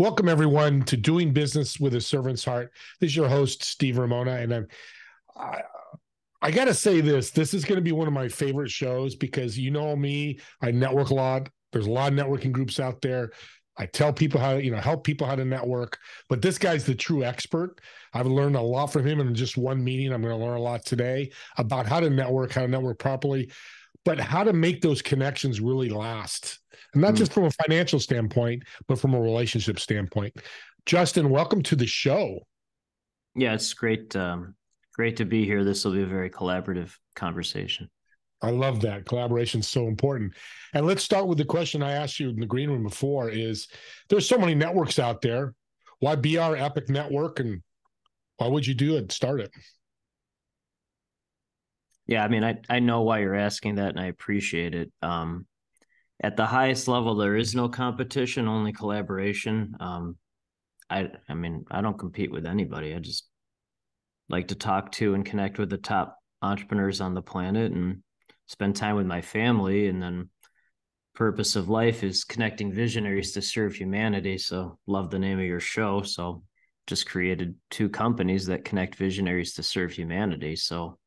Welcome, everyone, to Doing Business with a Servant's Heart. This is your host, Steve Ramona. And I'm, I, I got to say this this is going to be one of my favorite shows because you know me, I network a lot. There's a lot of networking groups out there. I tell people how to, you know, help people how to network. But this guy's the true expert. I've learned a lot from him in just one meeting. I'm going to learn a lot today about how to network, how to network properly, but how to make those connections really last and not mm. just from a financial standpoint, but from a relationship standpoint. Justin, welcome to the show. Yeah, it's great. Um, great to be here. This will be a very collaborative conversation. I love that. Collaboration is so important. And let's start with the question I asked you in the green room before is there's so many networks out there. Why BrEpic Network and why would you do it? Start it. Yeah, I mean, I, I know why you're asking that and I appreciate it. Um, at the highest level there is no competition only collaboration. Um i i mean i don't compete with anybody. I just like to talk to and connect with the top entrepreneurs on the planet and spend time with my family. And then purpose of life is connecting visionaries to serve humanity. So love the name of your show. So just created two companies that connect visionaries to serve humanity. So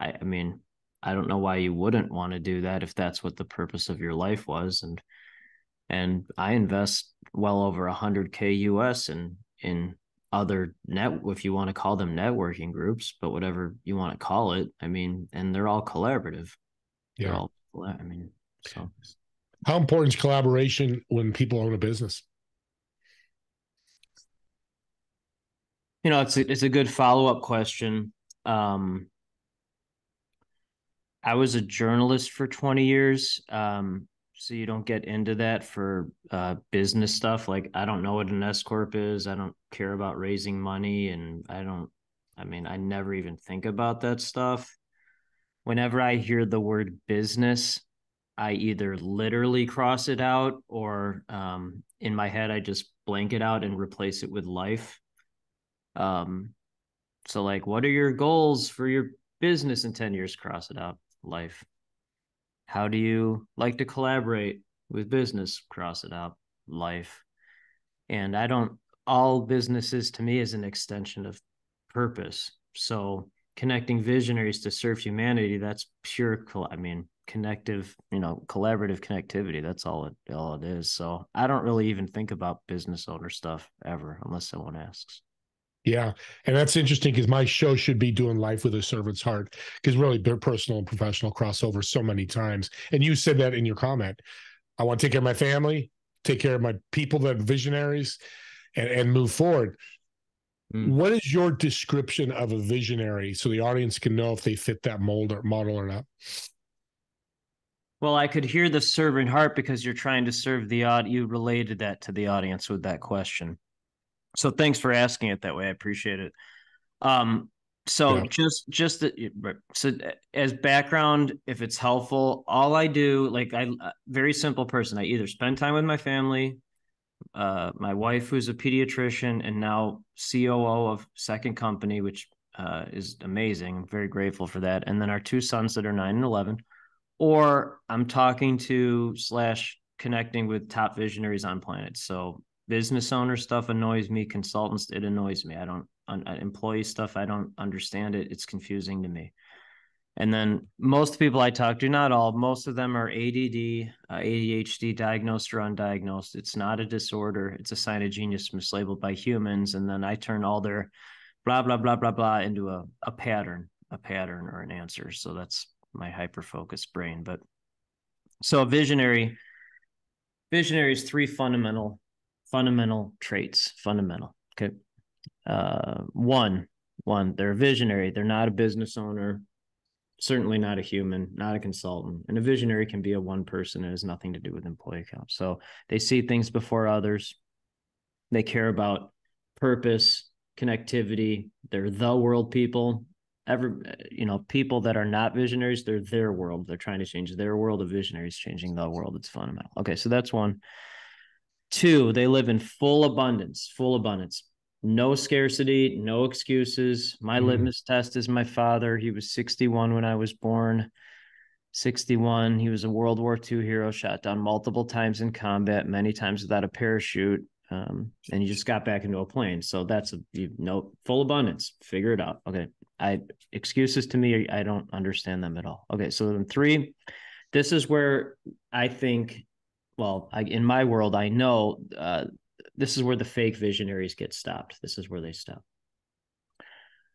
i i mean I don't know why you wouldn't want to do that if that's what the purpose of your life was. And and I invest well over a hundred K US in in other net if you want to call them networking groups, but whatever you want to call it. I mean, and they're all collaborative. Yeah. They're all I mean, so how important is collaboration when people own a business? You know, it's a, it's a good follow up question. Um, I was a journalist for 20 years. Um, so you don't get into that for uh, business stuff. Like I don't know what an S corp is. I don't care about raising money, and I don't. I mean, I never even think about that stuff. Whenever I hear the word business, I either literally cross it out, or um, in my head, I just blank it out and replace it with life. Um, so like, what are your goals for your business in 10 years? Cross it out life? How do you like to collaborate with business? Cross it out, life. And I don't, all businesses to me is an extension of purpose. So connecting visionaries to serve humanity, that's pure, I mean, connective, you know, collaborative connectivity. That's all it, all it is. So I don't really even think about business owner stuff ever, unless someone asks. Yeah. And that's interesting because my show should be doing life with a servant's heart because really their personal and professional crossover so many times. And you said that in your comment. I want to take care of my family, take care of my people that are visionaries and, and move forward. Mm. What is your description of a visionary so the audience can know if they fit that mold or model or not? Well, I could hear the servant heart because you're trying to serve the odd. You related that to the audience with that question. So thanks for asking it that way. I appreciate it. Um, so yeah. just just so as background, if it's helpful, all I do, like I, very simple person. I either spend time with my family, uh, my wife who's a pediatrician and now COO of Second Company, which uh, is amazing. I'm very grateful for that. And then our two sons that are nine and eleven, or I'm talking to slash connecting with top visionaries on planet. So business owner stuff annoys me consultants it annoys me. I don't uh, employee stuff i don't understand it it's confusing to me. And then most people i talk to not all most of them are add uh, adhd diagnosed or undiagnosed. It's not a disorder it's a sign of genius mislabeled by humans and then i turn all their blah blah blah blah blah into a, a pattern a pattern or an answer. So that's my hyper focused brain. But so a visionary visionary is three fundamental fundamental traits. Fundamental. Okay. Uh, one, one, they're a visionary. They're not a business owner. Certainly not a human, not a consultant. And a visionary can be a one person. It has nothing to do with employee count. So they see things before others. They care about purpose, connectivity. They're the world people. Ever, you know, people that are not visionaries, they're their world. They're trying to change their world of visionaries, changing the world. It's fundamental. Okay, so that's one. Two, they live in full abundance, full abundance. No scarcity, no excuses. My mm. litmus test is my father. He was 61 when I was born. 61. He was a World War II hero, shot down multiple times in combat, many times without a parachute. um, and you just got back into a plane. So that's a you know full abundance. Figure it out. Okay, I excuses to me, I don't understand them at all. Okay, so then three, this is where I think, well, I, in my world, I know uh, this is where the fake visionaries get stopped. This is where they stop.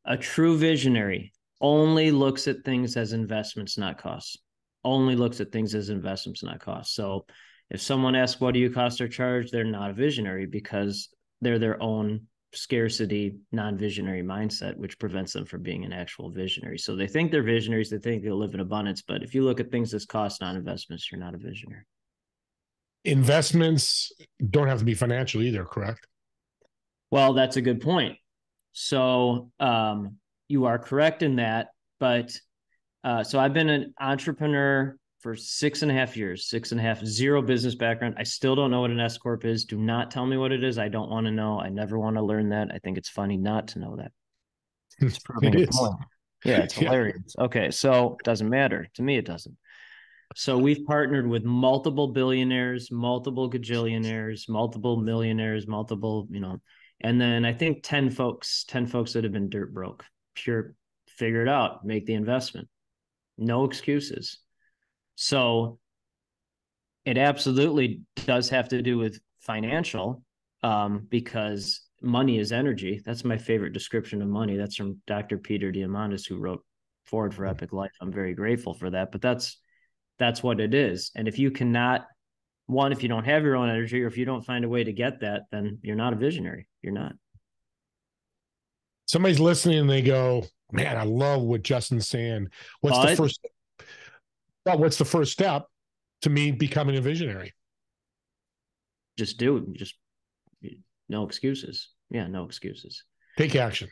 A true visionary only looks at things as investments, not costs. Only looks at things as investments, not costs. So if someone asks, what do you cost or charge? They're not a visionary because they're their own scarcity, non-visionary mindset, which prevents them from being an actual visionary. So they think they're visionaries, they think they'll live in abundance. But if you look at things as cost, not investments, you're not a visionary. Investments don't have to be financial either, correct? Well, that's a good point. So um, you are correct in that. But uh, so I've been an entrepreneur for six and a half years, six and a half, zero business background. I still don't know what an S corp is. Do not tell me what it is. I don't want to know. I never want to learn that. I think it's funny not to know that. It's proving it point. Yeah, it's hilarious. Yeah. Okay, so it doesn't matter to me. It doesn't. So we've partnered with multiple billionaires, multiple gajillionaires, multiple millionaires, multiple, you know, and then I think 10 folks, 10 folks that have been dirt broke, pure figure it out, make the investment. No excuses. So it absolutely does have to do with financial um, because money is energy. That's my favorite description of money. That's from Dr. Peter Diamandis, who wrote Foreword for Epic Life. I'm very grateful for that. But that's that's what it is. And if you cannot, one, if you don't have your own energy, or if you don't find a way to get that, then you're not a visionary. You're not. Somebody's listening and they go, "Man, I love what Justin's saying. What's but, the first well, what's the first step to me becoming a visionary? Just do it. Just no excuses. Yeah, no excuses. Take action.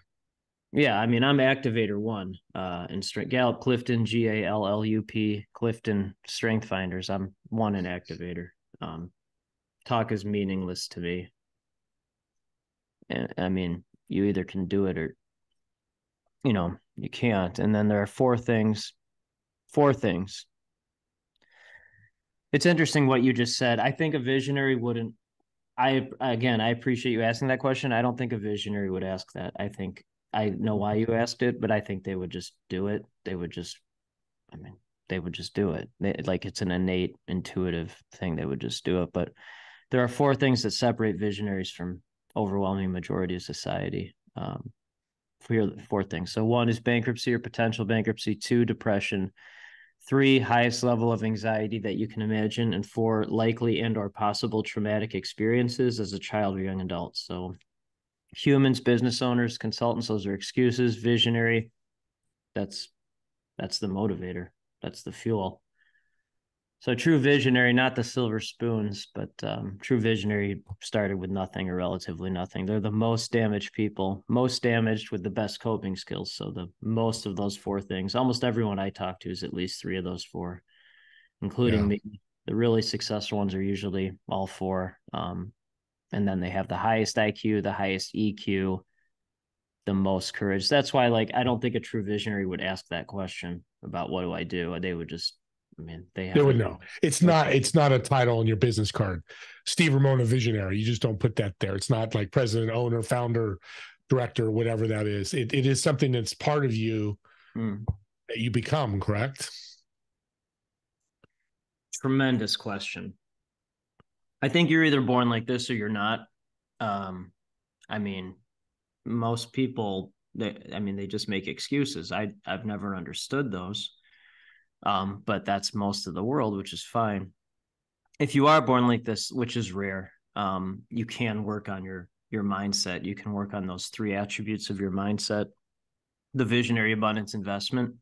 Yeah, I mean, I'm activator one uh in strength Gallup Clifton, G A L L U P, Clifton Strength Finders. I'm one in activator. Um talk is meaningless to me. I mean, you either can do it or you know, you can't. And then there are four things, four things it's interesting what you just said. I think a visionary wouldn't. I again, I appreciate you asking that question. I don't think a visionary would ask that. I think I know why you asked it, but I think they would just do it. They would just, I mean, they would just do it. They, like it's an innate, intuitive thing. They would just do it. But there are four things that separate visionaries from overwhelming majority of society. Um, for four things. So one is bankruptcy or potential bankruptcy. Two, depression three highest level of anxiety that you can imagine and four likely and or possible traumatic experiences as a child or young adult so humans business owners consultants those are excuses visionary that's that's the motivator that's the fuel so true visionary, not the silver spoons, but um, true visionary started with nothing or relatively nothing. They're the most damaged people, most damaged with the best coping skills. So the most of those four things, almost everyone I talk to is at least three of those four, including yeah. me. The really successful ones are usually all four. Um, and then they have the highest IQ, the highest EQ, the most courage. That's why, like, I don't think a true visionary would ask that question about what do I do. They would just I mean, they they would know. It's not it's not a title on your business card. Steve Ramona Visionary. You just don't put that there. It's not like president, owner, founder, director, whatever that is. It it is something that's part of you mm. that you become. Correct. Tremendous question. I think you're either born like this or you're not. Um, I mean, most people. They, I mean, they just make excuses. I I've never understood those um, but that's most of the world, which is fine. If you are born like this, which is rare, um, you can work on your your mindset. You can work on those three attributes of your mindset. The visionary abundance investment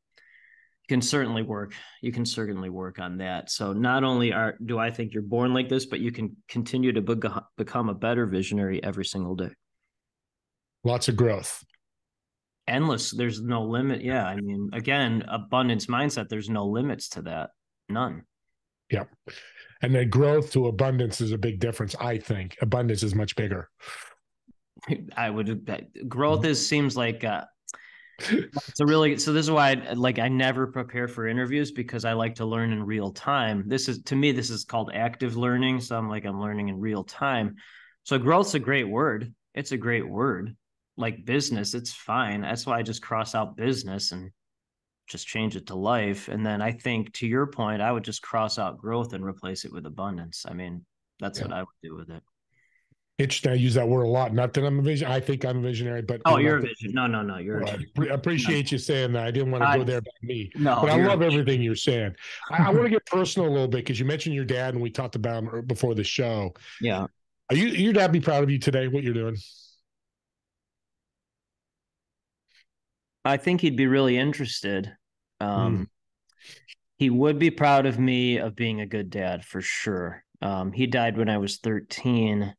can certainly work. You can certainly work on that. So not only are do I think you're born like this, but you can continue to be- become a better visionary every single day. Lots of growth endless there's no limit yeah i mean again abundance mindset there's no limits to that none yeah and then growth to abundance is a big difference i think abundance is much bigger i would that growth is seems like uh it's a really so this is why I, like i never prepare for interviews because i like to learn in real time this is to me this is called active learning so i'm like i'm learning in real time So growth's a great word. It's a great word. Like business, it's fine. That's why I just cross out business and just change it to life. And then I think to your point, I would just cross out growth and replace it with abundance. I mean, that's yeah. what I would do with it. Interesting. I use that word a lot. Not that I'm a vision. I think I'm a visionary, but oh, you're a vision. No, no, no. You're. Well, I appreciate no. you saying that. I didn't want to go there by me. No, but I love everything you're saying. I, I want to get personal a little bit because you mentioned your dad, and we talked about him before the show. Yeah. Are you your dad be proud of you today? What you're doing? I think he'd be really interested. Um, mm. He would be proud of me of being a good dad for sure. Um, he died when I was 13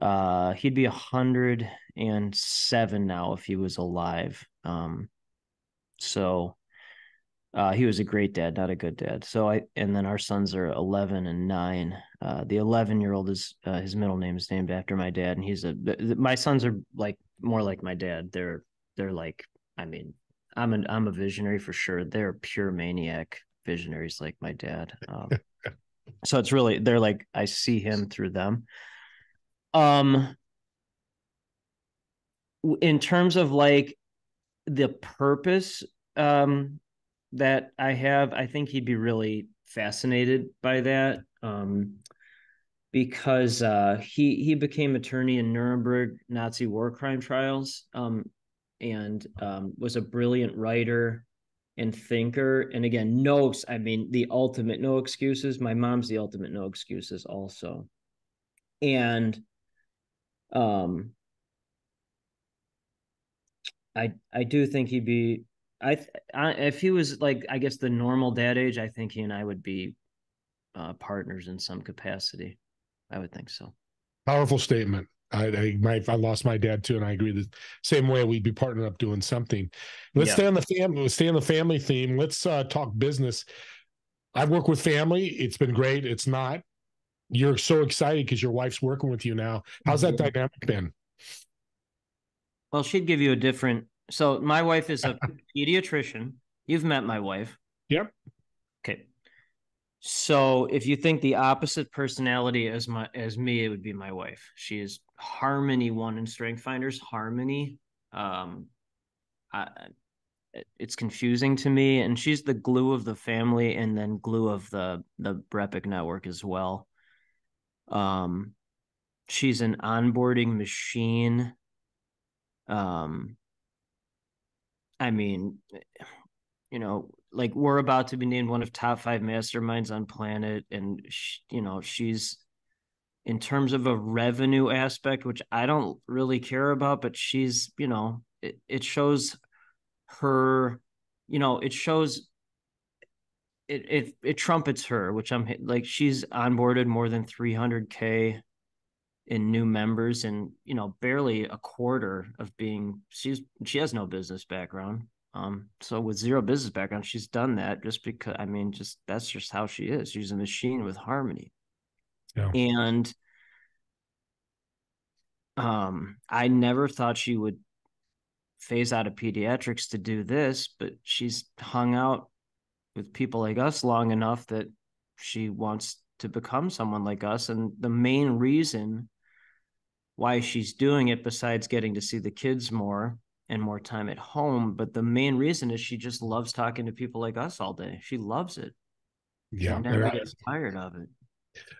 uh, he'd be a hundred and seven now if he was alive. Um, so uh, he was a great dad, not a good dad. So I and then our sons are eleven and nine. Uh, the eleven year old is uh, his middle name is named after my dad, and he's a. My sons are like more like my dad. They're they're like I mean I'm an I'm a visionary for sure. They're pure maniac visionaries like my dad. Um, so it's really they're like I see him through them. Um, in terms of like the purpose um that I have, I think he'd be really fascinated by that. Um, because uh, he he became attorney in Nuremberg Nazi war crime trials, um, and um, was a brilliant writer and thinker. And again, no, I mean the ultimate no excuses. My mom's the ultimate no excuses also, and um, I I do think he'd be. I, I if he was like I guess the normal dad age, I think he and I would be uh, partners in some capacity. I would think so. Powerful statement. I I, my, I lost my dad too, and I agree the same way. We'd be partnering up doing something. Let's yeah. stay on the family. Let's stay on the family theme. Let's uh, talk business. I've worked with family. It's been great. It's not you're so excited because your wife's working with you now. How's that mm-hmm. dynamic been? Well, she'd give you a different. So my wife is a pediatrician. You've met my wife. Yep. Okay. So if you think the opposite personality as my as me, it would be my wife. She is harmony one in Strength Finders. Harmony. Um, I, it's confusing to me, and she's the glue of the family, and then glue of the the Brepic network as well. Um, she's an onboarding machine. Um, I mean, you know, like we're about to be named one of top five masterminds on planet, and she, you know, she's in terms of a revenue aspect, which I don't really care about, but she's, you know, it, it shows her, you know, it shows it it it trumpets her, which I'm like she's onboarded more than 300k in new members and you know barely a quarter of being she's she has no business background. Um so with zero business background she's done that just because i mean just that's just how she is. She's a machine with harmony. Yeah. and um i never thought she would phase out of pediatrics to do this but she's hung out with people like us long enough that she wants to become someone like us. And the main reason why she's doing it, besides getting to see the kids more and more time at home, but the main reason is she just loves talking to people like us all day. She loves it. Yeah. She never gets tired of it.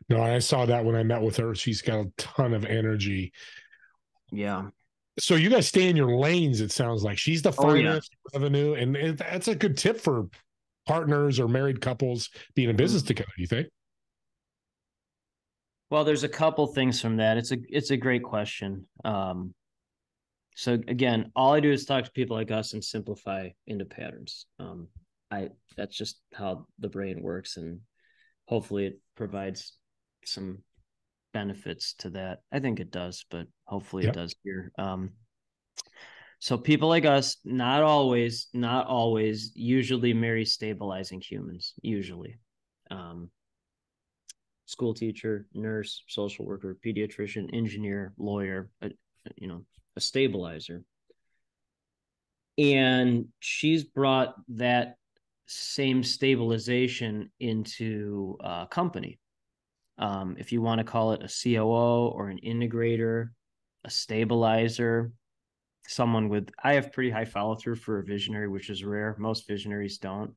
No, I saw that when I met with her. She's got a ton of energy. Yeah. So you guys stay in your lanes. It sounds like she's the finance oh, yeah. revenue, and that's a good tip for partners or married couples being in business mm-hmm. together? Do you think? Well, there's a couple things from that. It's a it's a great question. Um, so again, all I do is talk to people like us and simplify into patterns. Um, I that's just how the brain works, and hopefully it provides some benefits to that. I think it does, but hopefully yep. it does here. Um, so people like us, not always, not always, usually marry stabilizing humans. Usually, um, school teacher, nurse, social worker, pediatrician, engineer, lawyer, a, you know, a stabilizer. And she's brought that same stabilization into a company. Um, if you want to call it a COO or an integrator, a stabilizer, someone with I have pretty high follow through for a visionary, which is rare. Most visionaries don't.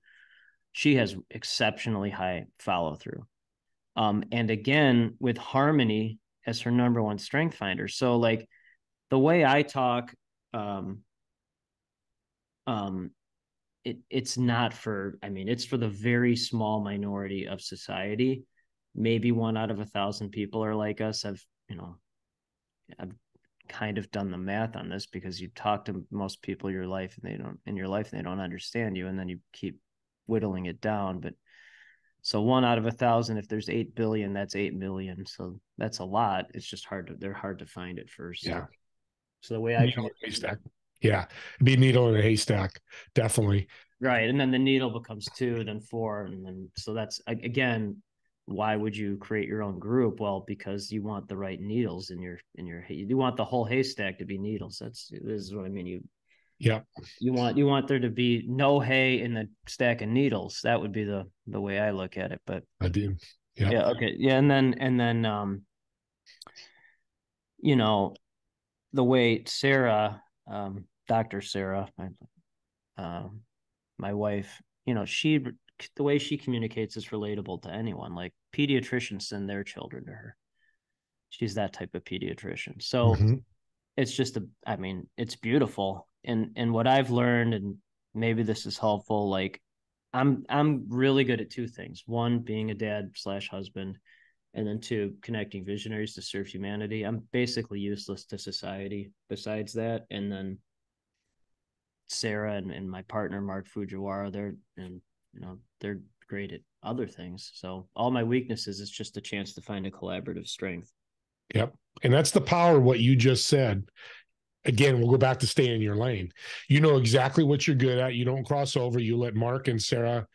She has exceptionally high follow through. Um, and again, with harmony as her number one strength finder. So like the way I talk, um, um, it it's not for I mean, it's for the very small minority of society. Maybe one out of a thousand people are like us. I've, you know, I've kind of done the math on this because you talk to most people your life and they don't in your life and they don't understand you and then you keep whittling it down but so one out of a thousand if there's 8 billion that's 8 million so that's a lot. It's just hard to they're hard to find at first. Yeah. So the way i haystack. Yeah be needle in a haystack definitely. Right and then the needle becomes two then four and then so that's again why would you create your own group? Well because you want the right needles in your in your you want the whole haystack to be needles. That's this is what i mean. You yeah. you want you want there to be no hay in the stack of needles. That would be the the way i look at it but i do. Yeah. Yeah okay. Yeah and then and then um you know the way sarah um dr sarah my, um my wife you know she the way she communicates is relatable to anyone. Like pediatricians send their children to her. She's that type of pediatrician. So mm-hmm. it's just a I mean, it's beautiful. And and what I've learned and maybe this is helpful, like I'm I'm really good at two things. One, being a dad slash husband, and then two, connecting visionaries to serve humanity. I'm basically useless to society besides that. And then Sarah and, and my partner Mark Fujiwara, they're and you know they're great at other things. So all my weaknesses is just a chance to find a collaborative strength. Yep. And that's the power of what you just said. Again we'll go back to stay in your lane. You know exactly what you're good at. You don't cross over. You let mark and sarah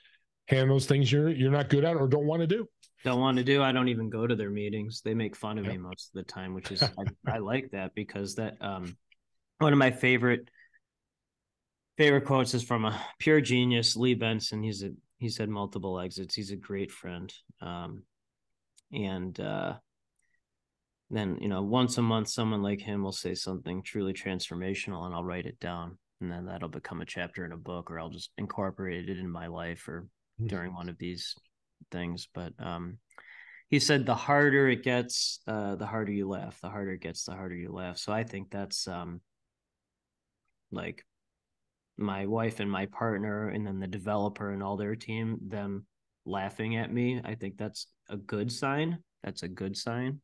handle those things you're you're not good at or don't want to do. Don't want to do. I don't even go to their meetings. They make fun of yep. me most of the time which is I, I like that because that um one of my favorite favorite quotes is from a pure genius, Lee Benson. He's a he's had multiple exits. He's a great friend. Um, and uh, then you know, once a month, someone like him will say something truly transformational, and I'll write it down, and then that'll become a chapter in a book, or I'll just incorporate it in my life or mm-hmm. during one of these things. But um, he said, the harder it gets, uh, the harder you laugh. The harder it gets, the harder you laugh. So I think that's um, like my wife and my partner and then the developer and all their team them laughing at me i think that's a good sign. That's a good sign.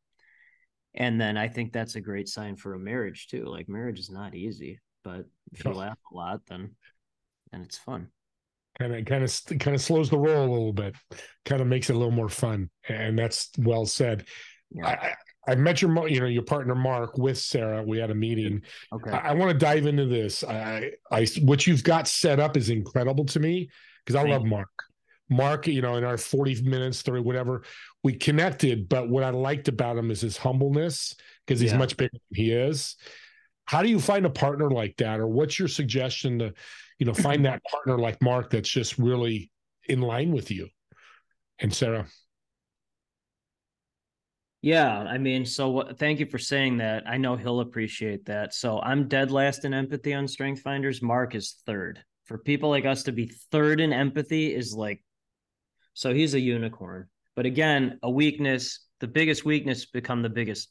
And then i think that's a great sign for a marriage too. Like marriage is not easy but if you laugh a lot then then it's fun. Kind of kind of kind of slows the roll a little bit. Kind of makes it a little more fun and that's well said. Yeah. I met your, you know, your partner Mark with Sarah. We had a meeting. Okay. I, I want to dive into this. I, I, what you've got set up is incredible to me because I Thank love Mark. Mark, you know, in our 40 minutes, 30, whatever, we connected. But what I liked about him is his humbleness because he's yeah. much bigger than he is. How do you find a partner like that? Or what's your suggestion to, you know, find that partner like Mark that's just really in line with you and Sarah? Yeah, I mean, so thank you for saying that. I know he'll appreciate that. So I'm dead last in empathy on Strength Finders. Mark is third. For people like us to be third in empathy is like, so he's a unicorn. But again, a weakness, the biggest weakness become the biggest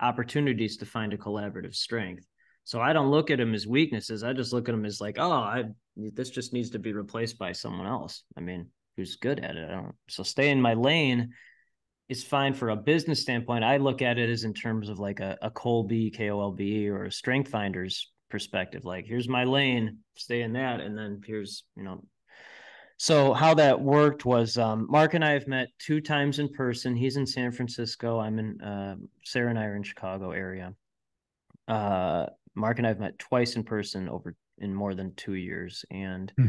opportunities to find a collaborative strength. So I don't look at him as weaknesses. I just look at him as like, oh, I this just needs to be replaced by someone else. I mean, who's good at it. so stay in my lane is fine for a business standpoint. I look at it as in terms of like a, a Kolbe, KOLB, or a Strength Finders perspective. Like, here's my lane, stay in that, and then here's you know. So how that worked was um, Mark and I have met two times in person. He's in San Francisco. I'm in uh, Sarah and I are in Chicago area. Uh, Mark and I have met twice in person over in more than two years, and. Hmm.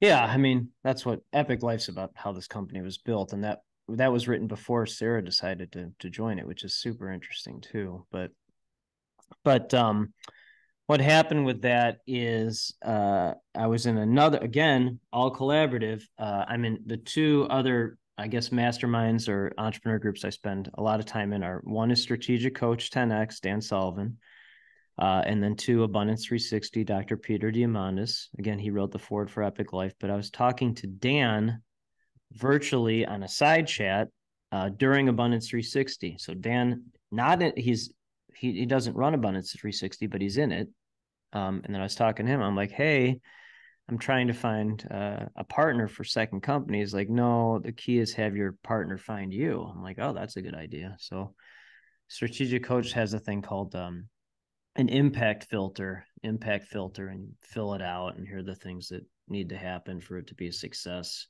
Yeah, I mean that's what Epic Life's about. How this company was built, and that that was written before Sarah decided to to join it, which is super interesting too. But but um what happened with that is uh I was in another again, all collaborative. Uh I'm in the two other I guess masterminds or entrepreneur groups I spend a lot of time in are one is strategic coach 10x Dan Sullivan, uh, and then two abundance 360 Dr. Peter Diamandis. Again, he wrote the Foreword for Epic Life. But I was talking to Dan virtually on a side chat uh, during Abundance 360. So Dan, not in, he's he he doesn't run Abundance 360, but he's in it. Um, and then I was talking to him. I'm like, hey, I'm trying to find uh, a partner for second company. He's like, no, the key is have your partner find you. I'm like, oh, that's a good idea. So, strategic coach has a thing called um, an impact filter, impact filter, and fill it out. And here are the things that need to happen for it to be a success.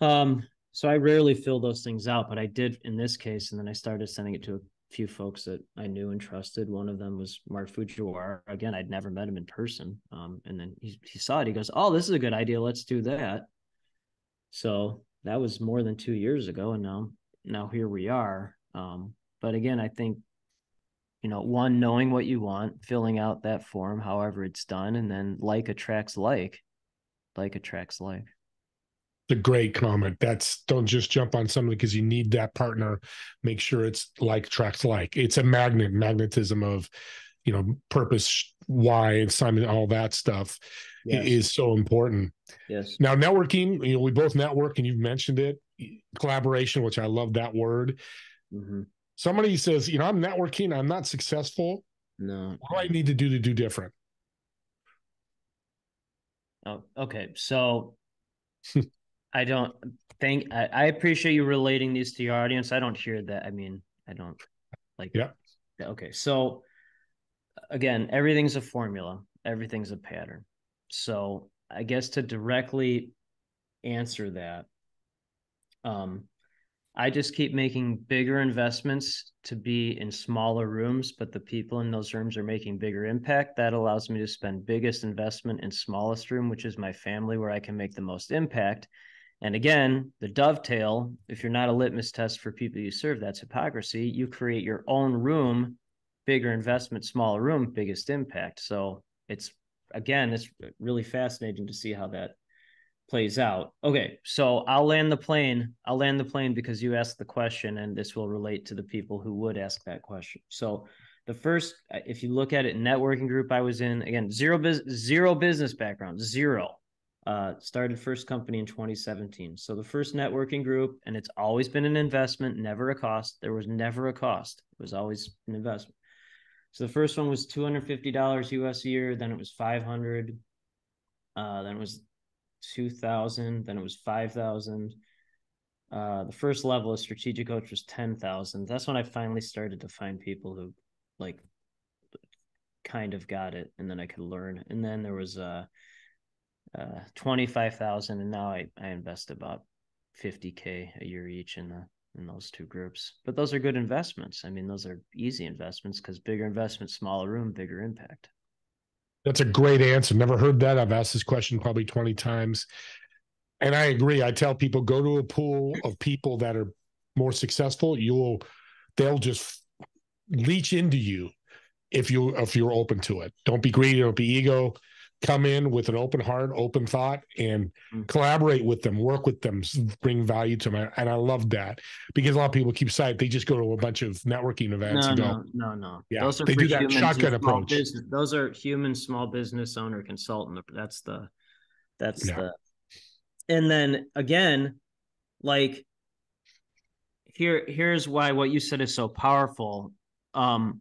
Um, so I rarely fill those things out, but I did in this case, and then I started sending it to a few folks that I knew and trusted. One of them was Mark Fujiwara. Again, I'd never met him in person. Um, and then he, he saw it. He goes, Oh, this is a good idea. Let's do that. So that was more than two years ago. And now, now here we are. Um, but again, I think, you know, one, knowing what you want, filling out that form, however it's done, and then like attracts like, like attracts like a great comment. That's don't just jump on something because you need that partner. Make sure it's like tracks like. It's a magnet, magnetism of, you know, purpose, why, and Simon, all that stuff yes. is so important. Yes. Now, networking, you know, we both network and you've mentioned it, collaboration, which I love that word. Mm-hmm. Somebody says, you know, I'm networking, I'm not successful. No. What do I need to do to do different? Oh, okay. So I don't think I, I, appreciate you relating these to your audience. I don't hear that. I mean, I don't like yeah. Okay. So again, everything's a formula, everything's a pattern. So I guess to directly answer that, um, I just keep making bigger investments to be in smaller rooms, but the people in those rooms are making bigger impact. That allows me to spend biggest investment in smallest room, which is my family, where I can make the most impact. And again, the dovetail, if you're not a litmus test for people you serve, that's hypocrisy. You create your own room, bigger investment, smaller room, biggest impact. So it's again, it's really fascinating to see how that plays out. Okay, so I'll land the plane. I'll land the plane because you asked the question, and this will relate to the people who would ask that question. So the first, if you look at it, networking group I was in, again, zero business, zero business background, zero uh, started first company in 2017. So the first networking group, and it's always been an investment, never a cost. There was never a cost. It was always an investment. So the first one was $250 US a year. Then it was 500. Uh, then it was 2000. Then it was 5000. Uh, the first level of strategic coach was 10,000. That's when I finally started to find people who like kind of got it and then I could learn. And then there was, uh, uh, 25,000 and now I, I invest about 50k a year each in the in those two groups. But those are good investments. I mean, those are easy investments because bigger investment, smaller room, bigger impact. That's a great answer. Never heard that. I've asked this question probably 20 times. And I agree. I tell people go to a pool of people that are more successful. You'll they'll just leach into you if you if you're open to it. Don't be greedy, don't be ego come in with an open heart, open thought, and mm-hmm. collaborate with them, work with them, bring value to them. And I love that because a lot of people keep saying they just go to a bunch of networking events no, and go, no, no, no. Yeah, those are they do that shotgun approach. Business, those are human small business owner consultant. That's the, that's yeah. the, and then again, like here, here's why what you said is so powerful. Um,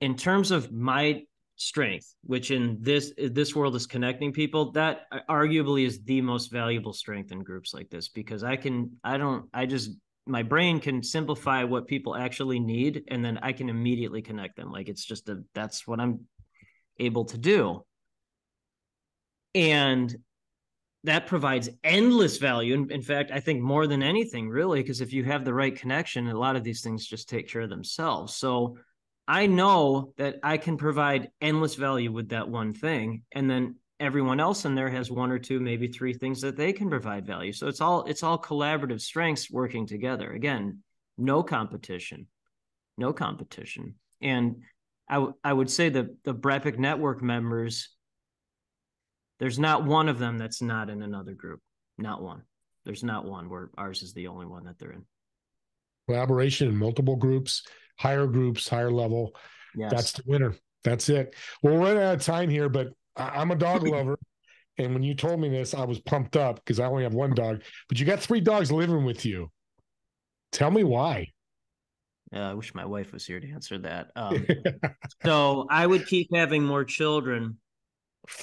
in terms of my strength which in this this world is connecting people that uh, arguably is the most valuable strength in groups like this because i can i don't i just my brain can simplify what people actually need and then i can immediately connect them. Like it's just a that's what i'm able to do. And that provides endless value. In, in fact i think more than anything really because if you have the right connection a lot of these things just take care of themselves. So I know that I can provide endless value with that one thing. And then everyone else in there has one or two, maybe three things that they can provide value. So it's all it's all collaborative strengths working together. Again, no competition. No competition. And I, w- I would say that the Brepic network members, there's not one of them that's not in another group. Not one. there's not one where ours is the only one that they're in. Collaboration in multiple groups, higher groups, higher level. Yes. That's the winner. That's it. Well, we're running out of time here, but I'm a dog lover. And when you told me this, I was pumped up because I only have one dog, but you got three dogs living with you. Tell me why. Uh, I wish my wife was here to answer that. Um, so I would keep having more children.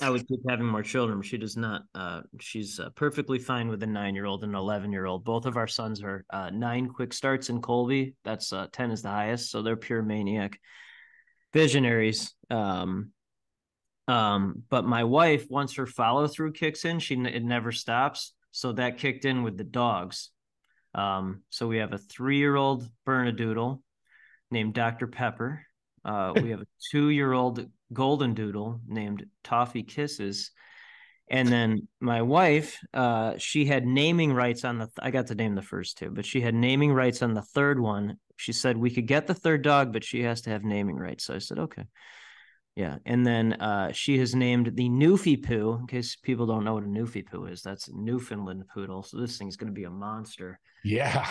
I would keep having more children. She does not. Uh, she's uh, perfectly fine with a nine-year-old and an eleven-year-old. Both of our sons are uh, nine quick starts in Kolbe. That's uh, ten is the highest, so they're pure maniac visionaries. Um, um, but my wife, once her follow through kicks in, she it never stops. So that kicked in with the dogs. Um, so we have a three year old Bernedoodle named Dr. Pepper. Uh, we have a two year old Golden Doodle named Toffee Kisses. And then my wife, uh, she had naming rights on the, th- I got to name the first two, but she had naming rights on the third one. She said we could get the third dog, but she has to have naming rights. So I said, okay. Yeah, and then uh, she has named the Newfie Poo. In case people don't know what a Newfie Poo is, that's a Newfoundland poodle. So this thing's going to be a monster. Yeah,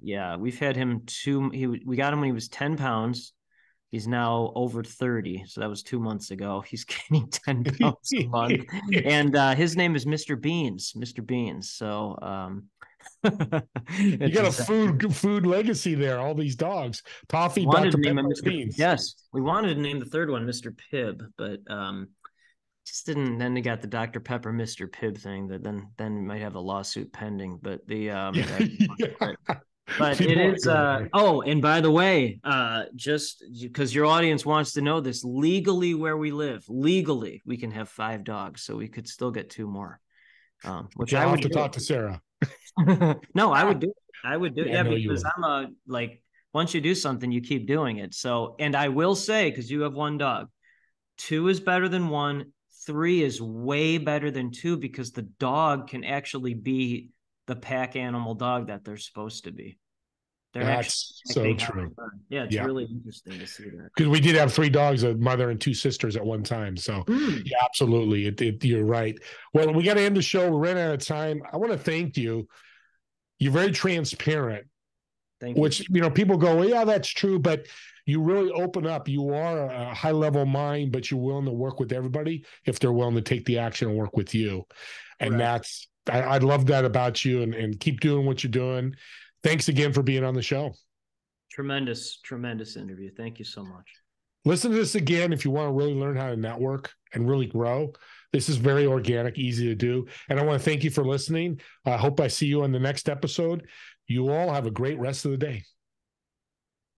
yeah. We've had him two. He we got him when he was ten pounds. He's now over thirty. So that was two months ago. He's gaining ten pounds a month, and uh, his name is Mister Beans. Mister Beans. So um, you got a food food legacy there. All these dogs, Toffee, Dr. Pepper, Beans. Yes, we wanted to name the third one Mr. Pibb, but um, just didn't. Then they got the Dr. Pepper, Mr. Pibb thing. That then then might have a lawsuit pending. But the um, yeah. But it is uh oh and by the way uh just because your audience wants to know this legally where we live legally we can have five dogs so we could still get two more um which i would have to talk to sarah no, I would do it. I would do it. Yeah, yeah because I'm a like once you do something, you keep doing it. So, and I will say, because you have one dog, two is better than one, three is way better than two because the dog can actually be the pack animal dog that they're supposed to be. They're That's so true. Yeah, it's yeah. really interesting to see that. Because we did have three dogs, a mother and two sisters at one time. So, mm. yeah, absolutely. It, it, you're right. Well, we got to end the show. We're running out of time. I want to thank you. You're very transparent. Thank you. which, you. you know, people go, well, yeah, that's true. But you really open up. You are a high level mind, but you're willing to work with everybody if they're willing to take the action and work with you. And right. that's, I, I love that about you and, and keep doing what you're doing Thanks again for being on the show. Tremendous, tremendous interview. Thank you so much. Listen to this again if you want to really learn how to network and really grow. This is very organic, easy to do. And I want to thank you for listening. I hope I see you on the next episode. You all have a great rest of the day.